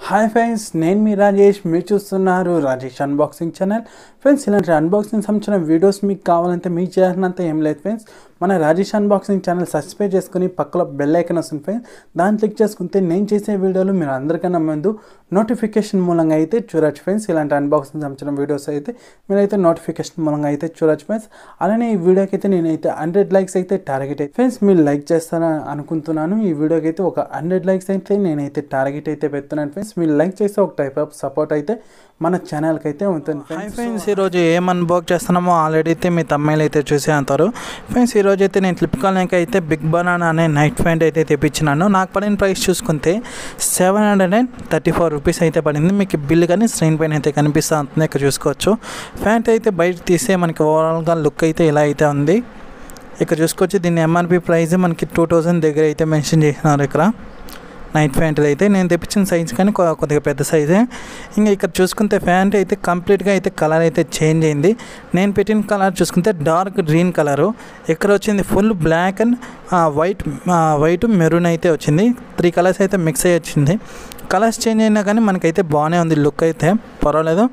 Hi friends నేను మీ రాజేష్. మీరు చూస్తున్నారు రాజేష్ అన్బాక్సింగ్ ఛానల్ ఫ్రెండ్స్ ఇలాంటి అన్బాక్సింగ్ సంబంధించిన వీడియోస్ మీకు కావాలంటే మీకు చేసినంత ఏం లేదు ఫ్రెండ్స్ మన రాజేష్ అన్బాక్సింగ్ ఛానల్ సబ్స్క్రైబ్ చేసుకుని పక్కలో బెల్ ఐకన్ వస్తుంది ఫ్రెండ్స్. దాన్ని క్లిక్ చేసుకుంటే నేను చేసే వీడియోలు మీరు అందరికన్నా ముందు నోటిఫికేషన్ మూలంగా అయితే చూడొచ్చు ఫ్రెండ్స్. ఇలాంటి అన్బాక్సింగ్ సంబంధించిన వీడియోస్ అయితే మీరైతే నోటిఫికేషన్ మూలంగా అయితే చూడొచ్చు ఫ్రెండ్స్. అలానే ఈ వీడియోకి అయితే నేనైతే హండ్రెడ్ లైక్స్ అయితే టార్గెట్ అయితే ఫ్రెండ్స్ మీరు లైక్ చేస్తారని అనుకుంటున్నాను. ఈ వీడియోకి అయితే ఒక హండ్రెడ్ లైక్స్ అయితే నేనైతే టార్గెట్ అయితే పెడుతున్నాను ఫ్రెండ్స్. మీరు లైక్ చేస్తే ఒక టైప్ ఆఫ్ సపోర్ట్ అయితే మన ఛానల్కి అయితే ఉంటుంది ఫ్రెండ్స్. ఈరోజు ఏం అన్బాక్ చేస్తున్నామో ఆల్రెడీ అయితే మీ తమ్మాయిలు అయితే చూసే అంటారు ఫ్రెండ్స్ ఈరోజు అయితే నేను ఫ్లిప్కార్ట్ అయితే బిగ్ బనానా అనే నైట్ ప్యాంట్ అయితే తెప్పించినాను. నాకు పడిన ప్రైస్ చూసుకుంటే seven hundred and thirty four rupees అయితే పడింది. మీకు బిల్ కానీ స్క్రీన్ పైన అయితే కనిపిస్తూ ఉంటుంది. ఇక్కడ చూసుకోవచ్చు. ప్యాంట్ అయితే బయట తీస్తే మనకి ఓవరాల్గా లుక్ అయితే ఇలా అయితే ఉంది. ఇక్కడ చూసుకోవచ్చు దీని ఎంఆర్పి ప్రైస్ మనకి టూ థౌజండ్ దగ్గర అయితే మెన్షన్ చేసినారు ఇక్కడ. నైట్ ప్యాంట్లు అయితే నేను తెప్పించిన సైజ్ కానీ కొద్దిగా పెద్ద సైజే. ఇంకా ఇక్కడ చూసుకుంటే ప్యాంట్ అయితే కంప్లీట్గా అయితే కలర్ అయితే చేంజ్ అయింది. నేను పెట్టిన కలర్ చూసుకుంటే డార్క్ గ్రీన్ కలరు. ఇక్కడ వచ్చింది full black and white white maroon అయితే వచ్చింది. త్రీ కలర్స్ అయితే మిక్స్ అయ్యి వచ్చింది. కలర్స్ చేంజ్ అయినా కానీ మనకైతే బాగానే ఉంది లుక్ అయితే. పర్వాలేదు.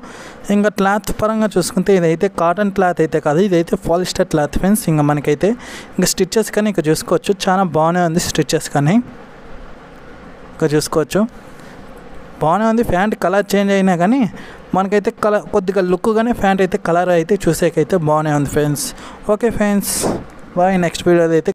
ఇంకా క్లాత్ పరంగా చూసుకుంటే ఇదైతే కాటన్ క్లాత్ అయితే కాదు. ఇదైతే పాలిస్టర్ క్లాత్ ఫ్రెండ్స్. ఇంకా మనకైతే ఇంకా స్టిచ్చెస్ కానీ ఇక్కడ చూసుకోవచ్చు. చాలా బాగానే ఉంది స్టిచ్చెస్ కానీ. ఇక్కడ చూసుకోవచ్చు. బాగానే ఉంది. ప్యాంట్ కలర్ చేంజ్ అయినా కానీ మనకైతే కలర్ కొద్దిగా లుక్ కానీ ప్యాంట్ అయితే కలర్ అయితే చూసేకైతే బాగానే ఉంది friends. Okay friends. Bye. Next video అయితే